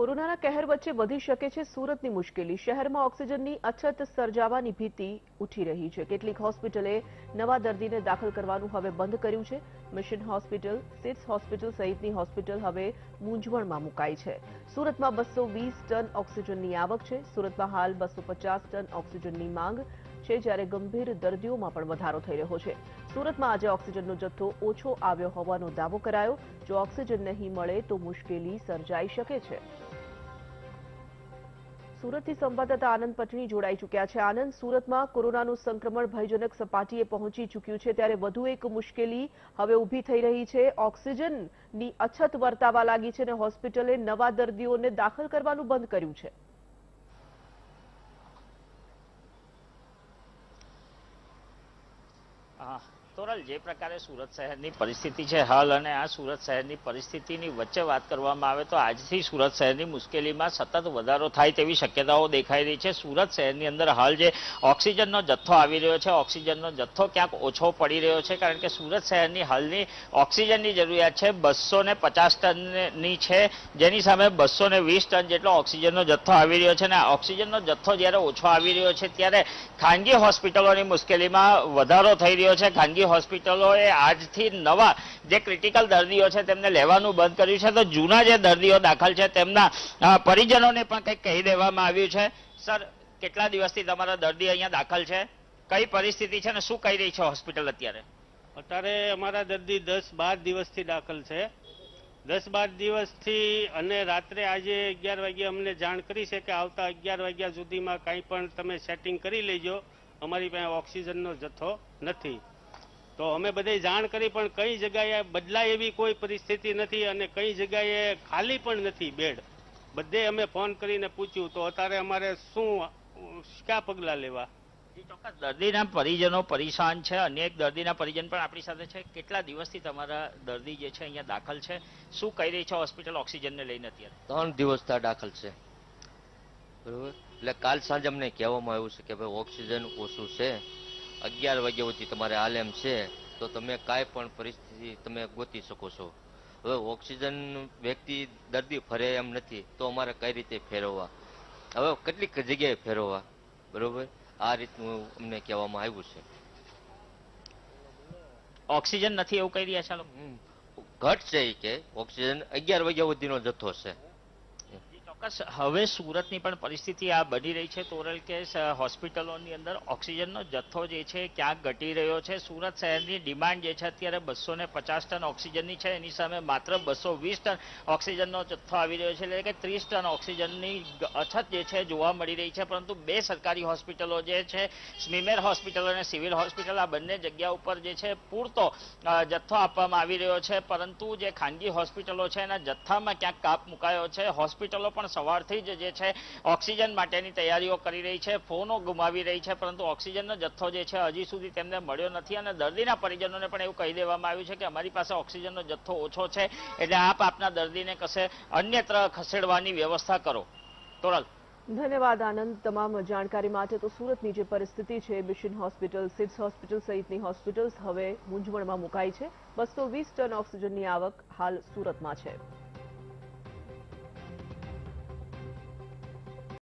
કોરોનાના કહેર વચ્ચે વધી શકે છે સુરતની મુશ્કેલી. શહેરમાં ઓક્સિજનની અછત સર્જાવાની ભીતિ ઉઠી રહી છે. કેટલીક હોસ્પિટલે નવા દર્દીને દાખલ કરવાનું હવે બંધ કર્યું છે. મિશન હોસ્પિટલ સિટ્સ હોસ્પિટલ સહિતની હોસ્પિટલ હવે મૂંઝવણમાં મુકાઈ છે. સુરતમાં બસો ટન ઓક્સિજનની આવક છે. સુરતમાં હાલ બસો ટન ઓક્સિજનની માંગ છે જ્યારે ગંભીર દર્દીઓમાં પણ વધારો થઈ રહ્યો છે. સુરતમાં આજે ઓક્સિજનનો જથ્થો ઓછો આવ્યો હોવાનો દાવો કરાયો. જો ઓક્સિજન નહીં મળે તો મુશ્કેલી સર્જાઈ શકે છે. સુરતથી સંવાદદાતા આનંદ પટણી જોડાઈ ચૂક્યા છે. આનંદ, સુરતમાં કોરોનાનું સંક્રમણ ભયજનક સપાટીએ પહોંચી ચૂક્યું છે ત્યારે વધુ એક મુશ્કેલી હવે ઊભી થઈ રહી છે. ઓક્સિજનની અછત વર્તાવા લાગી છે અને હોસ્પિટલે નવા દર્દીઓને દાખલ કરવાનું બંધ કર્યું છે. 아. તોરલ, જે પ્રકારે સુરત શહેરની પરિસ્થિતિ છે, હાલ અને આ સુરત શહેરની પરિસ્થિતિની વચ્ચે વાત કરવામાં આવે તો આજથી સુરત શહેરની મુશ્કેલીમાં સતત વધારો થાય તેવી શક્યતાઓ દેખાઈ રહી છે. સુરત શહેરની અંદર હાલ જે ઓક્સિજનનો જથ્થો આવી રહ્યો છે, ઓક્સિજનનો જથ્થો ક્યાંક ઓછો પડી રહ્યો છે, કારણ કે સુરત શહેરની હાલની ઓક્સિજનની જરૂરિયાત છે બસો ને પચાસ ટનની છે, જેની સામે બસો ને વીસ ટન જેટલો ઓક્સિજનનો જથ્થો આવી રહ્યો છે અને ઓક્સિજનનો જથ્થો જ્યારે ઓછો આવી રહ્યો છે, ત્યારે ખાનગી હોસ્પિટલોની મુશ્કેલીમાં વધારો થઈ રહ્યો છે. ખાનગી હોસ્પિટલોએ આજથી નવા જે ક્રિટિકલ દર્દીઓ છે તેમને લેવાનું બંધ કર્યું છે. તો જૂના જે દર્દીઓ દાખલ છે તેમના પરિજનોને પણ કંઈક કહી દેવામાં આવ્યું છે. સર, કેટલા દિવસથી તમારા દર્દી અહીંયા દાખલ છે? કઈ પરિસ્થિતિ છે ને શું કહી રહી છે હોસ્પિટલ અત્યારે? અત્યારે અમારા દર્દી દસ બાર દિવસથી દાખલ છે. દસ બાર દિવસથી અને રાત્રે આજે અગિયાર વાગ્યે અમને જાણ કરી છે કે આવતા અગિયાર વાગ્યા સુધીમાં કાંઈ પણ તમે સેટિંગ કરી લેજો. અમારી પાસે ઓક્સિજનનો જથ્થો નથી. તો અમે બધે જાણ કરી પણ કઈ જગ્યાએ બદલાય એવી કોઈ પરિસ્થિતિ નથી અને કઈ જગ્યાએ ખાલી પણ નથી બેડ. બધે અમે ફોન કરીને પૂછ્યું તો અત્યારે અમારે શું કયા પગલાં લેવા? જી, ચોક્કસ. દર્દીના પરિજનો પરેશાન છે. અને એક દર્દીના પરિજન પણ આપણી સાથે છે. કેટલા દિવસથી તમારા દર્દી જે છે અહીંયા દાખલ છે? શું કહી રહી છે હોસ્પિટલ ઓક્સિજનને લઈને અત્યારે? ત્રણ દિવસ ત્યાં દાખલ છે. બરોબર? એટલે કાલ સાંજે અમને કહેવામાં આવ્યું છે કે ભાઈ ઓક્સિજન ઓછું છે. અગિયાર વાગ્યા સુધી તમારે આલેમ છે તો તમે કાંઈ પણ પરિસ્થિતિ તમે ગોતી શકો છો. હવે ઓક્સિજન વ્યક્તિ દર્દી ફરે એમ નથી તો અમારે કઈ રીતે ફેરવવા? હવે કેટલીક જગ્યાએ ફેરવવા? બરોબર? આ રીતનું અમને કહેવામાં આવ્યું છે. ઓક્સિજન નથી એવું કહી રહ્યા છે. ઘટ છે કે ઓક્સિજન અગિયાર વાગ્યા સુધીનો જથ્થો છે. ચોક્કસ. હવે સુરતની પણ પરિસ્થિતિ આ બની રહી છે. તોરલ કે હોસ્પિટલોની અંદર ઓક્સિજનનો જથ્થો જે છે ક્યાંક ઘટી રહ્યો છે. સુરત શહેરની ડિમાન્ડ જે છે અત્યારે બસો ને પચાસ ટન ઓક્સિજનની છે. એની સામે માત્ર બસો વીસ ટન ઓક્સિજનનો જથ્થો આવી રહ્યો છે. એટલે કે ત્રીસ ટન ઓક્સિજનની અછત જે છે જોવા મળી રહી છે. પરંતુ બે સરકારી હોસ્પિટલો જે છે, સ્મીમેર હોસ્પિટલ અને સિવિલ હોસ્પિટલ, આ બંને જગ્યા ઉપર જે છે પૂરતો જથ્થો આપવામાં આવી રહ્યો છે. પરંતુ જે ખાનગી હોસ્પિટલો છે, એના જથ્થામાં ક્યાંક કાપ મુકાયો છે. હોસ્પિટલો પણ સવારથી જ છે, ઓક્સિજન માટેની તૈયારીઓ કરી રહી છે, ફોનો ગુમાવી રહી છે, પરંતુ ઓક્સિજનનો જથ્થો જે છે, હજી સુધી તેમને મળ્યો નથી અને દર્દીના પરિજનોને પણ એવું કહી દેવામાં આવ્યું છે કે અમારી પાસે ઓક્સિજનનો જથ્થો ઓછો છે, એટલે આપ આપના દર્દીને કશે અન્યત્ર ખસેડવાની વ્યવસ્થા કરો. તોરલ. ધન્યવાદ, આનંદ. તમામ જાણકારી માટે તો સુરતની જે પરિસ્થિતિ છે, મિશન હોસ્પિટલ, સિડ્સ હોસ્પિટલ સહિતની હોસ્પિટલ્સ હવે મૂંઝવણમાં મુકાઈ છે. બસો ટન ઓક્સિજનની આવક હાલ સુરતમાં છે.